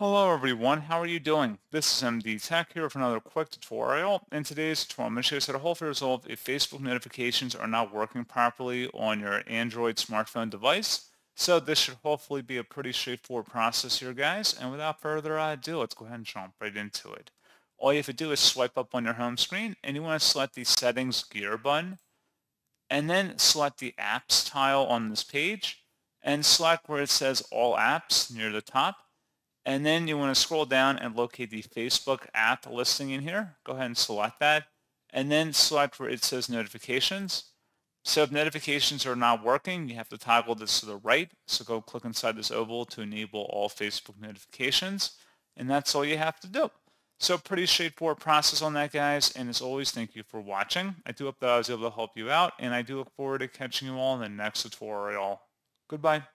Hello everyone, how are you doing? This is MD Tech here with another quick tutorial. In today's tutorial, I'm going to show you how to hopefully resolve if Facebook notifications are not working properly on your Android smartphone device. So this should hopefully be a pretty straightforward process here guys. And without further ado, let's go ahead and jump right into it. All you have to do is swipe up on your home screen and you want to select the settings gear button and then select the apps tile on this page and select where it says all apps near the top and then you want to scroll down and locate the Facebook app listing in here. Go ahead and select that. And then select where it says notifications. So if notifications are not working, you have to toggle this to the right. So go click inside this oval to enable all Facebook notifications. And that's all you have to do. So pretty straightforward process on that, guys. And as always, thank you for watching. I do hope that I was able to help you out. And I do look forward to catching you all in the next tutorial. Goodbye.